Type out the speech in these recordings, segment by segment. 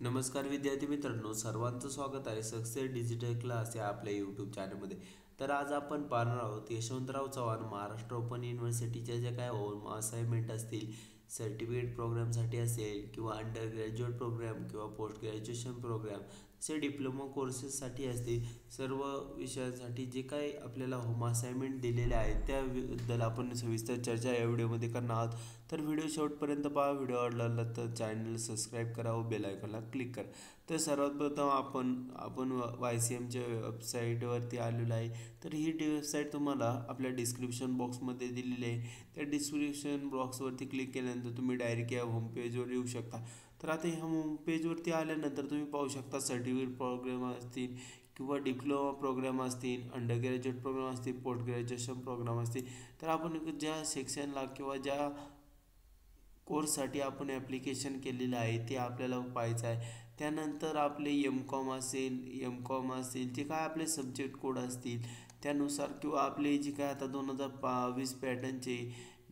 नमस्कार विद्यार्थी मित्रांनो सर्वांचं स्वागत आहे सक्सेस डिजिटल क्लास या आपल्या यूट्यूब चॅनलमध्ये तर आज आपण पाहणार आहोत यशवंतराव चव्हाण महाराष्ट्र ओपन युनिव्हर्सिटीच्या ज्या काय होम असाइनमेंट असतील सर्टिफिकेट प्रोग्रामसाठी असेल किंवा अंडर ग्रॅज्युएट प्रोग्राम किंवा पोस्ट ग्रॅज्युएशन प्रोग्राम असे डिप्लोमा कोर्सेससाठी असतील सर्व विषयांसाठी जे काही आपल्याला होम असाइनमेंट दिलेले आहेत त्याबद्दल आपण सविस्तर चर्चा या व्हिडिओमध्ये करणार आहोत. तर व्हिडिओ शेवटपर्यंत पहा. व्हिडिओ आवडला तर चॅनल सबस्क्राईब करा व बेलायकॉनला क्लिक करा. तर सर्वात प्रथम आपण आपण वाय सी एमच्या वेबसाईटवरती आलेलो आहे. तर ही वेबसाईट तुम्हाला आपल्या डिस्क्रिप्शन बॉक्समध्ये दिलेली आहे. त्या डिस्क्रिप्शन बॉक्सवरती क्लिक केल्यानंतर तुम्ही डायरेक्ट या होम पेजवर येऊ शकता. तर आता ह्या होम पेजवरती आल्यानंतर तुम्ही पाहू शकता सर्टिफिकेट प्रोग्राम असतील किंवा डिप्लोमा प्रोग्राम असतील अंडर ग्रॅज्युएट प्रोग्राम असतील पोस्ट ग्रॅज्युएशन प्रोग्राम असतील. तर आपण ज्या सेक्शनला किंवा ज्या कोर्ससाठी आपण ॲप्लिकेशन केलेलं आहे ते आपल्याला पाहायचं आहे. त्यानंतर आपले एम कॉम असेल एम कॉम असेल जे काय आपले सब्जेक्ट कोड असतील त्यानुसार किंवा आपले जे काय आता दोन हजार बावीस पॅटर्नचे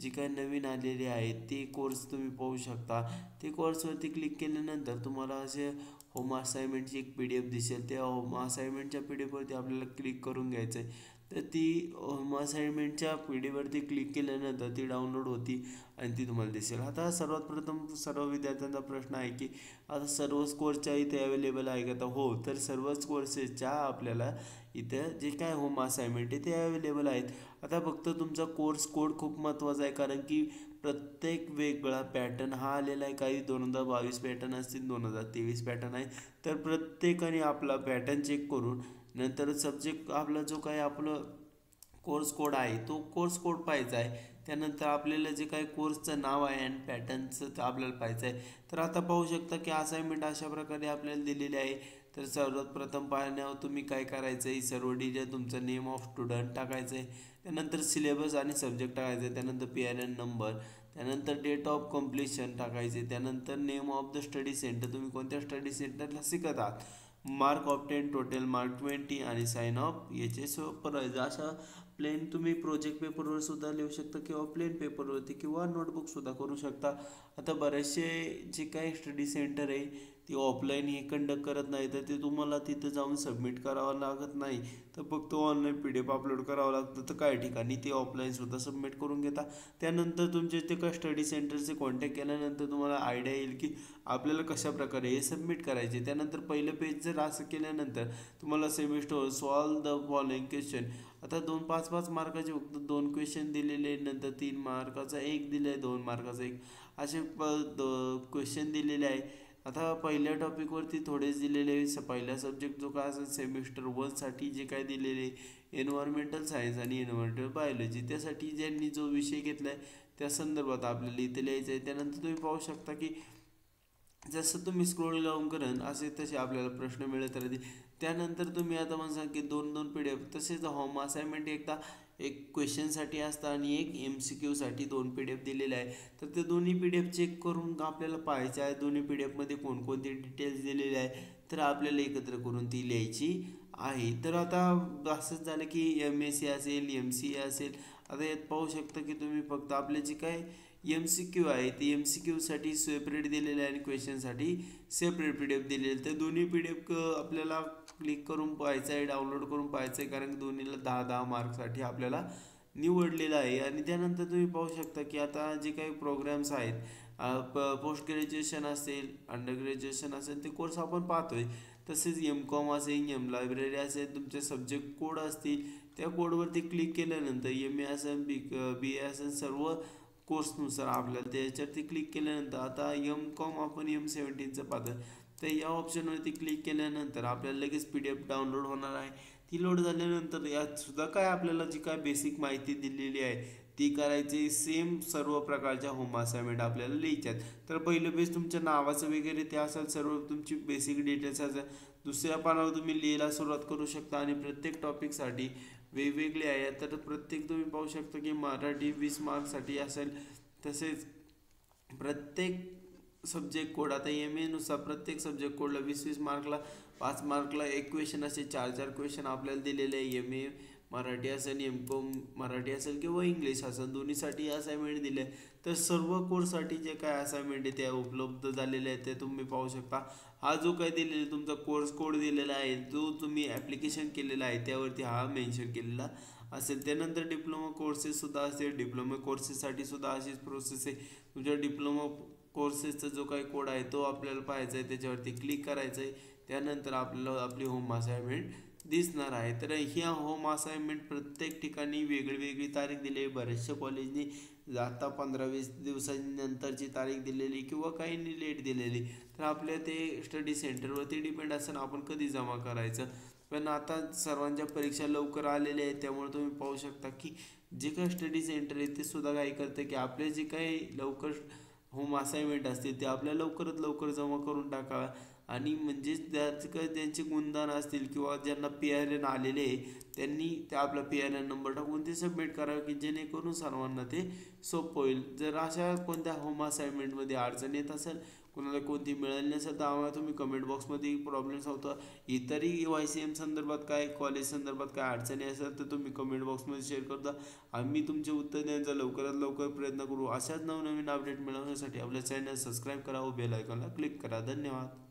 जी काही नवीन आलेली आहेत ती कोर्स तुम्ही पाहू शकता. ते कोर्सवरती क्लिक केल्यानंतर तुम्हाला असे होम असाइनमेंटची एक पी डी एफ दिसेल. त्या होम असाइनमेंटच्या पी डी एफवरती आपल्याला क्लिक करून घ्यायचं आहे तर ती होम असाइनमेंटच्या पी डी क्लिक केल्यानंतर ती डाउनलोड होती आणि ती तुम्हाला दिसेल. आता सर्वात प्रथम सर्व विद्यार्थ्यांचा प्रश्न आहे की आता सर्वच कोर्सच्या इथे अवेलेबल आहे का? तर हो तर सर्वच कोर्सेसच्या आपल्याला इथं जे काय होम असाइनमेंट आहे ते अवेलेबल आहेत. आता फक्त तुमचा कोर्स कोड खूप महत्त्वाचा आहे कारण की प्रत्येक वेगळा पॅटर्न हा आलेला आहे काही दोन हजार बावीस पॅटर्न असतील दोन हजार तेवीस पॅटर्न आहे. तर प्रत्येकाने आपला पॅटर्न चेक करून नंतर सब्जेक्ट आपला जो काही आपलं कोर्स कोड आहे तो कोर्स कोड पाहायचा आहे. त्यानंतर आपल्याला जे काही कोर्सचं नाव आहे अँड पॅटर्नचं आपल्याला पाहायचं आहे. तर आता पाहू शकता की असाइनमेंट अशा प्रकारे आपल्याला दिलेली आहे. तर सर्वात प्रथम पाहण्यावर तुम्ही काय करायचं आहे? सर्व डिटेल तुमचं नेम ऑफ स्टुडंट टाकायचं आहे. त्यानंतर सिलेबस आणि सब्जेक्ट टाकायचं आहे. त्यानंतर पी आर एन नंबर त्यानंतर डेट ऑफ कम्प्लिशन टाकायचे त्यानंतर name of the study centre तुम्ही कोणत्या स्टडी सेंटरला शिकत आहात? Mark of ten total mark twenty आणि साईन ऑफ याचे सुपरवायझर अशा प्लेन तुम्ही प्रोजेक्ट पेपरवर सुद्धा लिहू शकता किंवा प्लेन पेपरवरती किंवा नोटबुकसुद्धा करू शकता. आता बरेचसे जे काही स्टडी सेंटर आहे ती ऑफलाईन हे कंडक्ट करत नाही तर ते तुम्हाला तिथं जाऊन सबमिट करावं लागत नाही. तर फक्त online P D F upload करावं लागतं. तर काही ठिकाणी ते ऑफलाईनसुद्धा सबमिट करून घेता. त्यानंतर तुमचे ते का स्टडी सेंटरचे कॉन्टॅक्ट केल्यानंतर तुम्हाला आयडिया येईल की आपल्याला कशा प्रकारे हे सबमिट करायचे. त्यानंतर पहिलं पेज जर असं केल्यानंतर तुम्हाला semester solve the following question आता दोन पाच पाच मार्काचे फक्त दोन क्वेश्चन दिलेले नंतर तीन मार्काचा एक दिलं आहे दोन मार्काचा एक. असे प क्वेश्चन दिलेले आहे. आता पहिल्या टॉपिकवरती थोडेच दिलेले स पहिला सब्जेक्ट जो काय असेल सेमिस्टर वनसाठी जे काय दिलेले एन्व्हायरमेंटल सायन्स आणि एन्व्हायरमेंटल बायोलॉजी त्यासाठी ज्यांनी जो विषय घेतला आहे त्या संदर्भात आपल्याला इथे लिहायचं आहे. त्यानंतर तुम्ही पाहू शकता की जसं तुम्ही स्क्रोल लावून करेन असे तसे आपल्याला प्रश्न मिळत राहतील. त्यानंतर तुम्ही आता म्हणसा की दोन दोन पी डी एफ तसेच होम असाइनमेंट एकदा एक क्वेश्चनसाठी असतं आणि एक एम सी क्यूसाठी दोन पी डी एफ दिलेले आहे. तर ते दोन्ही पी डी एफ चेक करून आपल्याला पाहायचे आहे दोन्ही पी डी एफमध्ये कोणकोणते डिटेल्स दिलेले आहे तर आपल्याला एकत्र करून ती लिहायची आहे. तर आता असंच झालं की एम एस सी असेल एम सी ए असेल आता यात पाहू शकता की तुम्ही फक्त आपले जे काय एम सी क्यू आहे ते एम सी क्यूसाठी सेपरेट दिलेले आहे आणि क्वेश्चनसाठी सेपरेट पी डी एफ दिलेले. तर दोन्ही पी डी एफ आपल्याला क्लिक करून पाहायचं आहे डाउनलोड करून पाहायचं आहे कारण दोन्हीला दहा दहा मार्कसाठी आपल्याला निवडलेलं आहे. आणि त्यानंतर तुम्ही पाहू शकता की आता जे काही प्रोग्राम्स आहेत पोस्ट ग्रॅज्युएशन असेल अंडर ग्रॅज्युएशन असेल ते कोर्स आपण पाहतोय. तसेच एम कॉम असेल एम लायब्ररी असेल तुमचे सब्जेक्ट कोड असतील त्या कोडवरती क्लिक केल्यानंतर एम ए असेल बी बी ए असेल सर्व कोर्सनुसार आपल्याला त्याच्यावरती क्लिक केल्यानंतर आता एम कॉम आपण एम सेवन्टीनचं पाहतो तर या ऑप्शनवरती क्लिक केल्यानंतर आपल्याला लगेच पी डी एफ डाउनलोड होणार आहे. ती लोड झाल्यानंतर यात सुद्धा काय आपल्याला जी काय बेसिक माहिती दिलेली आहे ती करायची सेम सर्व प्रकारच्या होम असाइनमेंट आपल्याला लिहायच्यात तर पहिलं पेज तुमच्या नावाचं वगैरे ते असेल सर्व तुमची बेसिक डिटेल्स असेल दुसऱ्या पानावर तुम्ही लिहायला सुरुवात करू शकता आणि प्रत्येक टॉपिकसाठी वेगवेगळे आहे तर प्रत्येक तुम्ही पाहू शकता की मराठी वीस मार्कसाठी असेल तसेच प्रत्येक सब्जेक्ट कोड आता एम एनुसार प्रत्येक सब्जेक्ट कोडला वीस वीस मार्कला पाच मार्कला एक क्वेश्चन असे चार चार क्वेश्चन आपल्याला दिलेले आहे. एम ए मराठी असेल एम कॉम मराठी असेल किंवा इंग्लिश असेल दोन्हीसाठी असाइनमेंट दिले. तर सर्व कोर्ससाठी जे काय असाइनमेंट आहे त्या उपलब्ध झालेले आहेत ते तुम्ही पाहू शकता. हा जो काय दिलेला तुमचा कोर्स कोड दिलेला आहे जो तुम्ही ॲप्लिकेशन केलेला आहे त्यावरती हा मेन्शन केलेला असेल. त्यानंतर डिप्लोमा कोर्सेससुद्धा असेल डिप्लोमा कोर्सेससाठी सुद्धा अशीच प्रोसेस आहे. तुमच्या डिप्लोमा कोर्सेसचा जो काही कोड आहे तो आपल्याला पाहायचा आहे त्याच्यावरती क्लिक करायचं आहे. त्यानंतर आपल्याला आपली होम असाइनमेंट दिसणार आहे. तर ह्या होम असाइनमेंट प्रत्येक ठिकाणी वेगळी वेगळी तारीख दिली आहे बऱ्याचशा कॉलेजनी आता पंधरा वीस दिवसांनंतरची तारीख दिलेली किंवा काहींनी लेट दिलेली. तर आपल्या ते स्टडी सेंटरवरती डिपेंड असताना आपण कधी जमा करायचं? पण आता सर्वांच्या परीक्षा लवकर आलेल्या आहेत त्यामुळे तुम्ही पाहू शकता की जे काही स्टडी सेंटर आहे ते सुद्धा काय करतं की आपले जे काही लवकर होम असाइनमेंट असतील ते आपल्या लवकरात लवकर जमा करून टाकाव्या. आणि म्हणजेच त्याचं काय त्यांचे गुणदान असतील किंवा ज्यांना पी आर एन आलेले आहे त्यांनी त्या आपला पी आर एन नंबर टाकून ते सबमिट करावे की जेणेकरून सर्वांना ते सोपं होईल. जर अशा कोणत्या होम असाइनमेंटमध्ये अडचण येत असेल कोणाला कोणती मिळाली नसेल तर आम्हाला तुम्ही कमेंट बॉक्समध्ये प्रॉब्लेम होता इतरही वाय सी एम संदर्भात काय कॉलेज संदर्भात काय अडचणी असेल तर तुम्ही कमेंट बॉक्समध्ये शेअर करता आम्ही तुमचे उत्तर देण्याचा लवकरात लवकर प्रयत्न करू. अशाच नवनवीन अपडेट मिळवण्यासाठी आपल्या चॅनल सबस्क्राईब करा व बेल आयकॉनला क्लिक करा. धन्यवाद.